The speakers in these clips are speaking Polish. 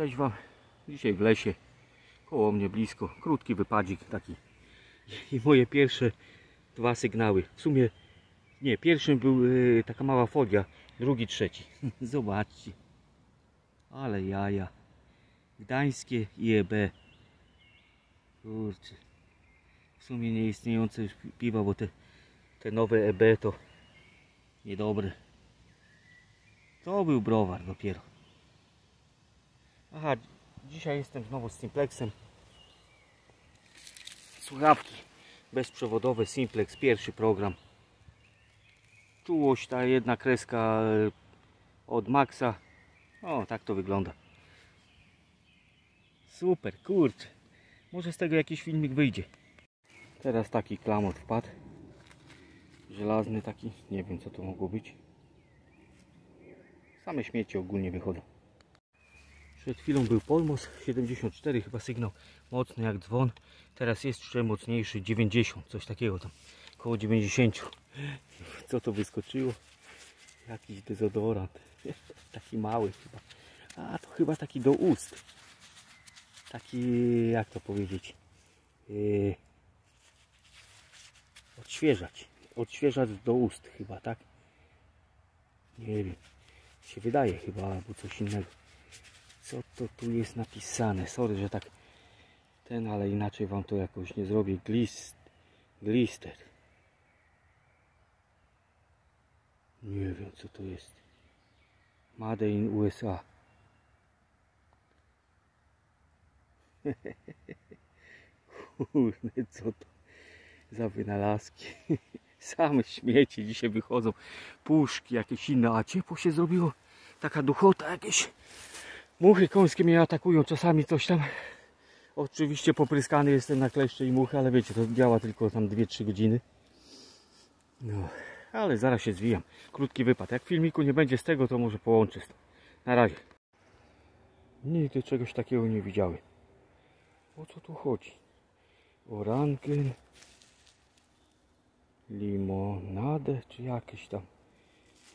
Cześć Wam. Dzisiaj w lesie, koło mnie blisko, krótki wypadzik taki. I moje pierwsze dwa sygnały. W sumie nie, pierwszym był e, taka mała folia, drugi, trzeci. Zobaczcie. Ale jaja. Gdańskie i EB. Kurczę. W sumie nieistniejące już pi- piwa, bo te, te nowe EB to niedobre. To był browar dopiero. Aha, dzisiaj jestem znowu z Simplexem. Słuchawki bezprzewodowe Simplex, pierwszy program. Czułość ta jedna kreska e, od Maxa. O, tak to wygląda. Super, kurczę. Może z tego jakiś filmik wyjdzie. Teraz taki klamot wpadł. Żelazny taki, nie wiem co to mogło być. Same śmieci ogólnie wychodzą. Przed chwilą był Polmos 74, chyba sygnał mocny jak dzwon. Teraz jest jeszcze mocniejszy 90, coś takiego tam, koło 90. Co to wyskoczyło? Jakiś dezodorant. Taki mały chyba. A to chyba taki do ust. Taki, jak to powiedzieć? Yy, odświeżać. Odświeżać do ust chyba, tak? Nie wiem. Się wydaje chyba, albo coś innego. Co to tu jest napisane? Sorry, że tak ten, ale inaczej wam to jakoś nie zrobię. Glist, glister. Nie wiem co to jest. Made in USA. Kurde, co to za wynalazki. Same śmieci dzisiaj wychodzą. Puszki jakieś inne, a ciepło się zrobiło. Taka duchota jakieś. Muchy końskie mnie atakują czasami coś tam. Oczywiście popryskany jestem na kleszcze i muchy, ale wiecie, to działa tylko tam 2-3 godziny. No, ale zaraz się zwijam. Krótki wypad. Jak filmiku nie będzie z tego, to może połączę. Na razie. Nigdy czegoś takiego nie widziałem. O co tu chodzi? Orangen, limonadę, czy jakieś tam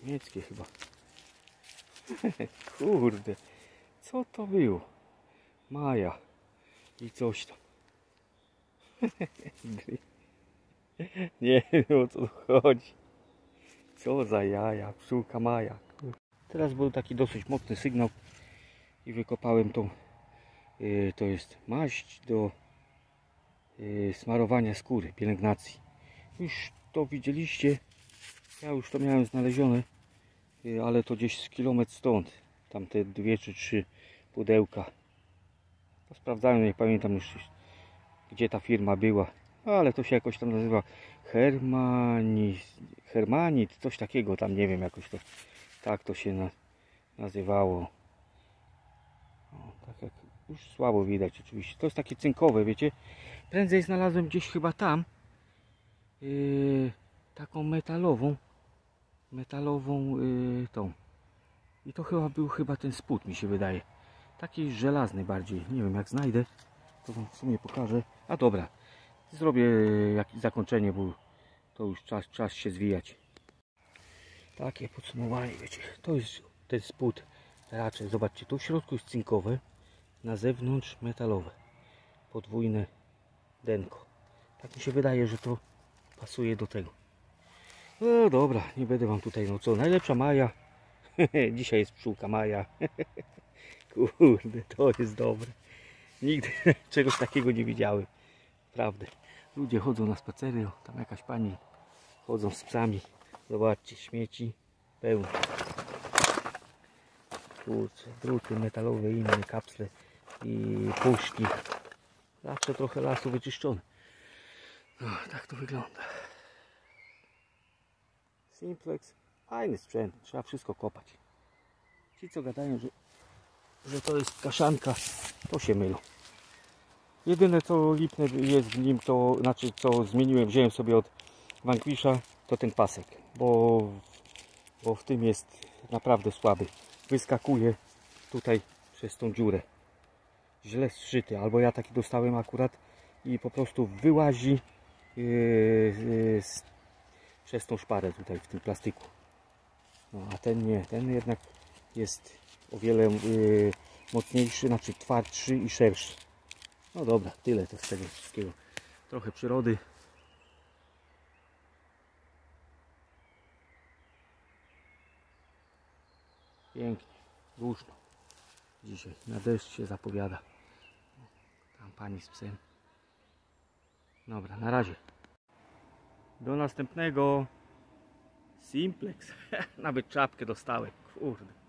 niemieckie chyba. Kurde, co to było? Maja i coś tam. Nie wiem o co chodzi. Co za jaja, pszczółka Maja. Teraz był taki dosyć mocny sygnał i wykopałem tą, yy, to jest maść do yy, smarowania skóry, pielęgnacji. Już to widzieliście, ja już to miałem znalezione, yy, ale to gdzieś z kilometr stąd, tam te dwie czy trzy pudełka. Sprawdzałem, nie pamiętam już gdzie ta firma była, ale to się jakoś tam nazywa Hermani, Hermanit, coś takiego tam, nie wiem, jakoś to, tak to się na, nazywało. O, tak jak już słabo widać oczywiście. To jest takie cynkowe, wiecie. Prędzej znalazłem gdzieś chyba tam yy, taką metalową, metalową yy, tą. I to chyba był chyba ten spód, mi się wydaje. Taki żelazny bardziej. Nie wiem, jak znajdę, to wam w sumie pokażę. A dobra, zrobię jakieś zakończenie, bo to już czas, czas się zwijać. Takie podsumowanie, wiecie. To jest ten spód. Raczej, zobaczcie, tu w środku jest cynkowe, na zewnątrz metalowe. Podwójne denko. Tak mi się wydaje, że to pasuje do tego. No dobra, nie będę wam tutaj, no co, najlepsza Maja. Dzisiaj jest pszczółka Maja. Kurde, to jest dobre. Nigdy czegoś takiego nie widziałem. Prawdę. Ludzie chodzą na spacery, tam jakaś pani chodzą z psami. Zobaczcie, śmieci pełno. Kurczę, druty metalowe, inne kapsle i puszki. Zawsze trochę lasu wyczyszczone. No, tak to wygląda. Simplex, fajny sprzęt, trzeba wszystko kopać. Ci co gadają, że, że to jest kaszanka, to się mylą. Jedyne co lipne jest w nim, to znaczy co zmieniłem, wziąłem sobie od Vanquisha, to ten pasek, bo, bo w tym jest naprawdę słaby. Wyskakuje tutaj przez tą dziurę. Źle zszyty, albo ja taki dostałem akurat i po prostu wyłazi yy, yy, przez tą szparę tutaj w tym plastyku. No, a ten nie, ten jednak jest o wiele yy, mocniejszy, znaczy twardszy i szerszy. No dobra, tyle to z tego wszystkiego. Trochę przyrody. Pięknie, duszno. Dzisiaj na deszcz się zapowiada. Tam pani z psem. Dobra, na razie. Do następnego. Simplex. Nawet czapkę dostałem. Kurde.